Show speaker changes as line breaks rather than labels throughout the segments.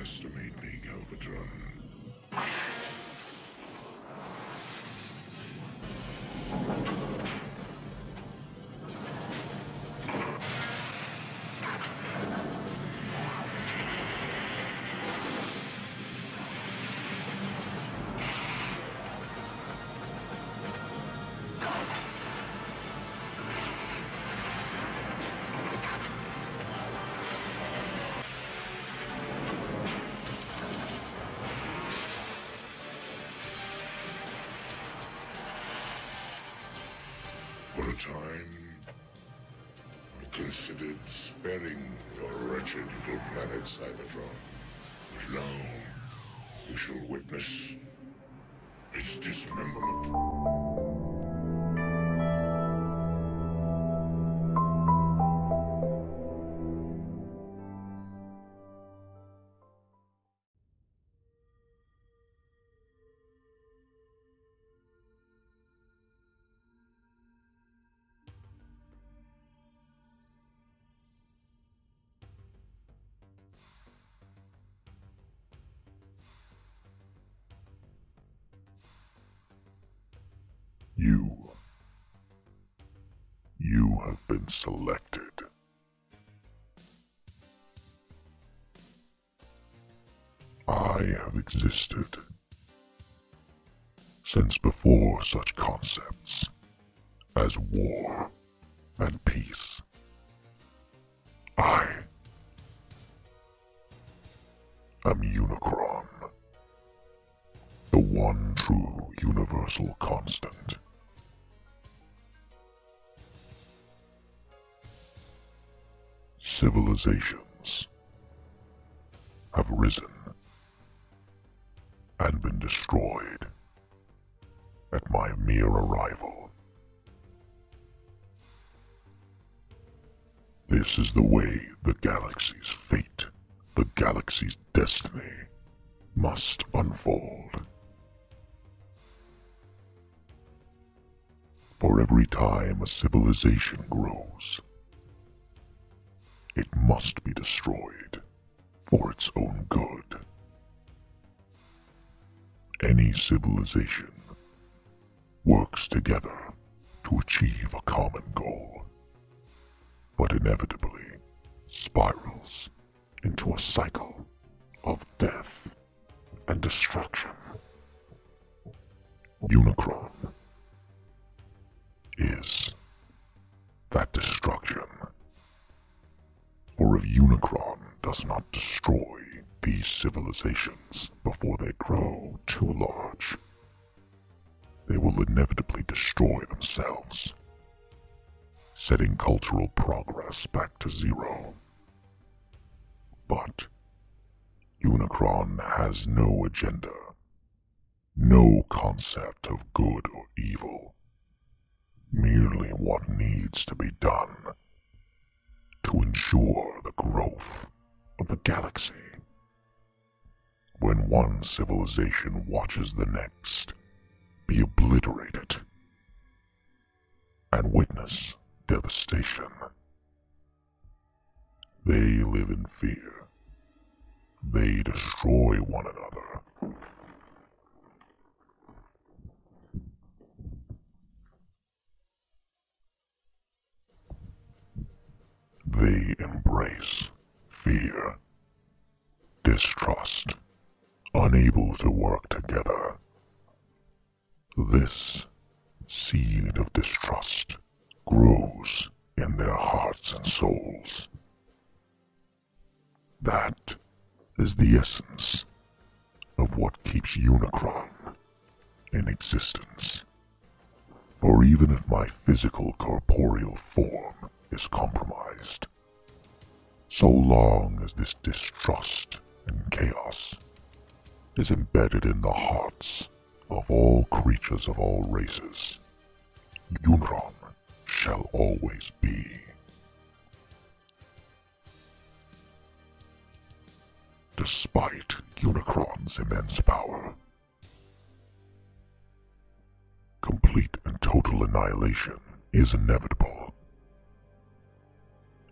underestimate me, Galvatron. Sparing your wretched little planet, Cybertron. But now, we shall witness its dismemberment.
You. You have been selected. I have existed since before such concepts as war and peace. I am Unicron, the one true universal constant. Civilizations have risen and been destroyed at my mere arrival. This is the way the galaxy's fate, the galaxy's destiny, must unfold. For every time a civilization grows, it must be destroyed for its own good. Any civilization works together to achieve a common goal, but inevitably spirals into a cycle of death and destruction. Unicron is that destruction. For if Unicron does not destroy these civilizations before they grow too large, they will inevitably destroy themselves, setting cultural progress back to zero. But Unicron has no agenda, no concept of good or evil, merely what needs to be done to ensure galaxy. When one civilization watches the next be obliterated and witness devastation, they live in fear. They destroy one another. They embrace fear, distrust, unable to work together. This seed of distrust grows in their hearts and souls. That is the essence of what keeps Unicron in existence. For even if my physical corporeal form is compromised, so long as this distrust and chaos is embedded in the hearts of all creatures of all races, Unicron shall always be. Despite Unicron's immense power, complete and total annihilation is inevitable.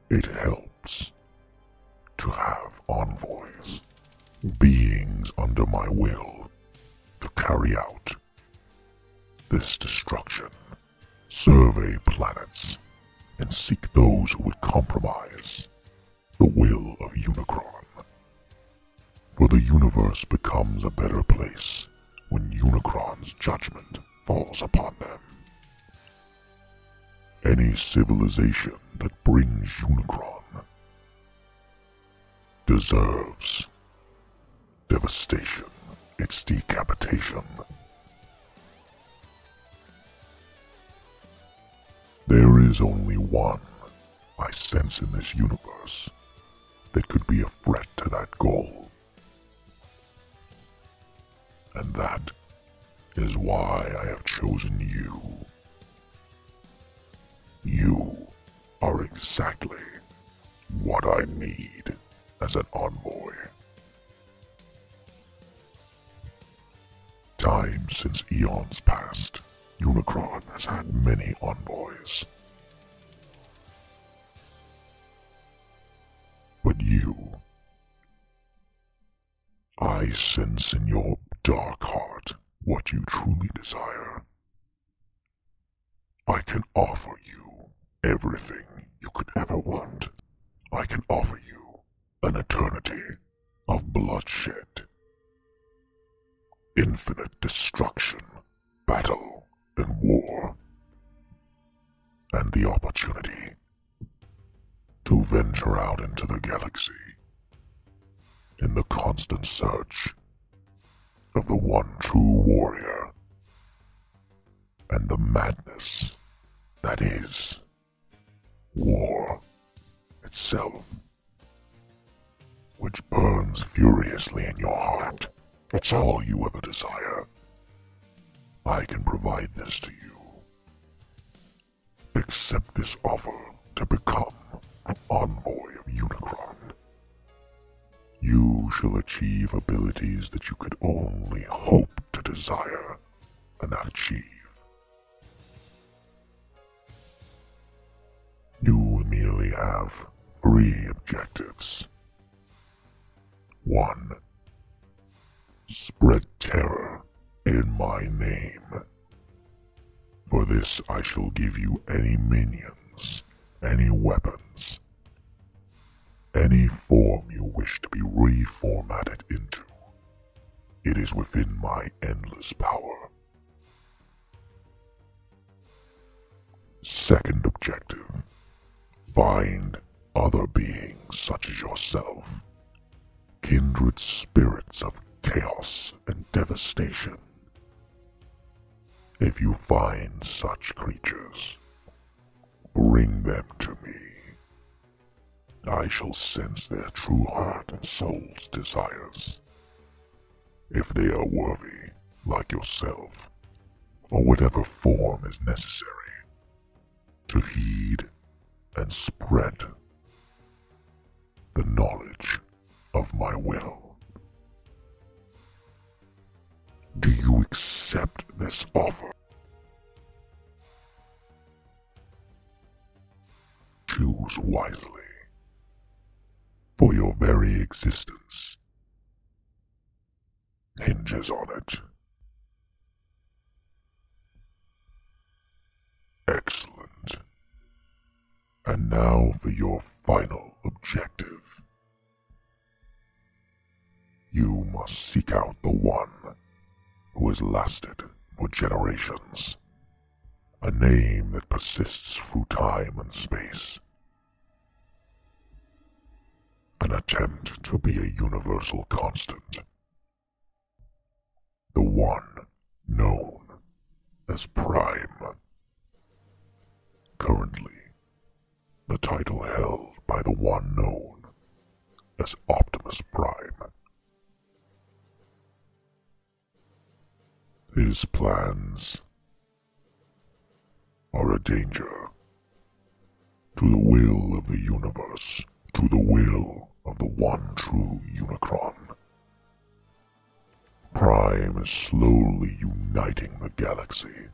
It helps to have envoys beings under my will to carry out this destruction, survey planets, and seek those who would compromise the will of Unicron. For the universe becomes a better place when Unicron's judgment falls upon them. Any civilization that brings Unicron deserves devastation, its decapitation. There is only one I sense in this universe that could be a threat to that goal. And that is why I have chosen you. You are exactly what I need as an envoy. Time since eons past, Unicron has had many envoys. But you, I sense in your dark heart what you truly desire. I can offer you everything you could ever want. I can offer you an eternity of bloodshed, infinite destruction, battle, and war, and the opportunity to venture out into the galaxy in the constant search of the one true warrior and the madness that is war itself, which burns furiously in your heart. It's all you ever desire. I can provide this to you. Accept this offer to become an envoy of Unicron. You shall achieve abilities that you could only hope to desire and achieve. You will merely have three objectives. One, spread terror in my name. For this I shall give you any minions, any weapons, any form you wish to be reformatted into. It is within my endless power. Second objective Find other beings such as yourself, kindred spirits of chaos and devastation. If you find such creatures, bring them to me. I shall sense their true heart and soul's desires. If they are worthy, like yourself, or whatever form is necessary, to heed and spread the knowledge of my will. Do you accept this offer? Choose wisely, for your very existence hinges on it. Excellent. And now for your final objective. You must seek out the one who has lasted for generations. A name that persists through time and space. An attempt to be a universal constant. The one known as Prime. Currently, the title held by the one known as Optimus Prime. His plans are a danger to the will of the universe, to the will of the one true Unicron. Prime is slowly uniting the galaxy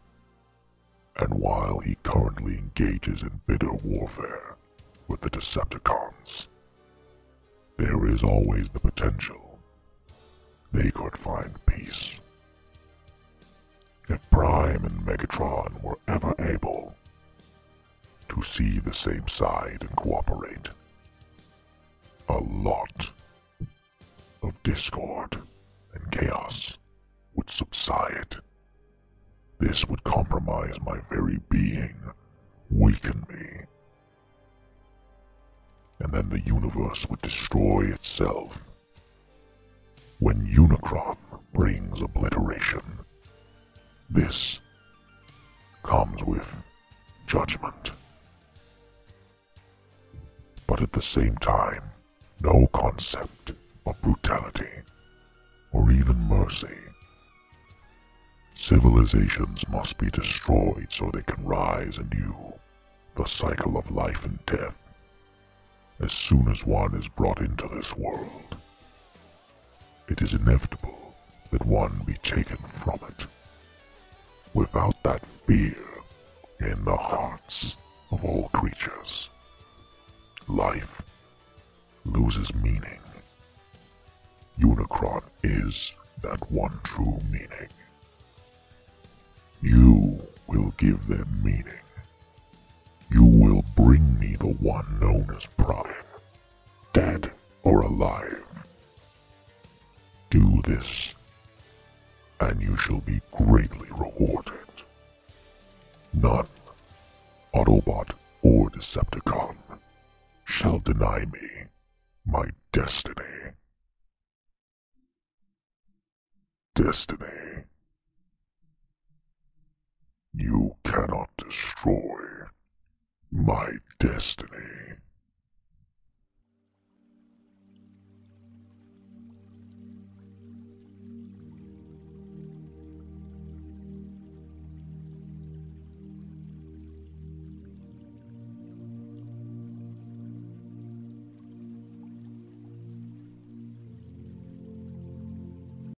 and while he currently engages in bitter warfare with the Decepticons, there is always the potential they could find peace. If Prime and Megatron were ever able to see the same side and cooperate, a lot of discord and chaos would subside. This would compromise my very being, weaken me. And then the universe would destroy itself. When Unicron brings obliteration, this comes with judgment. But at the same time, no concept of brutality or even mercy. Civilizations must be destroyed so they can rise anew. The cycle of life and death. As soon as one is brought into this world, it is inevitable that one be taken from it. Without that fear in the hearts of all creatures, life loses meaning. Unicron is that one true meaning. You will give them meaning. You will bring me the one known as Prime, dead or alive. Do this, and you shall be greatly rewarded. None, Autobot or Decepticon, shall deny me my destiny. Destiny. You cannot destroy my destiny.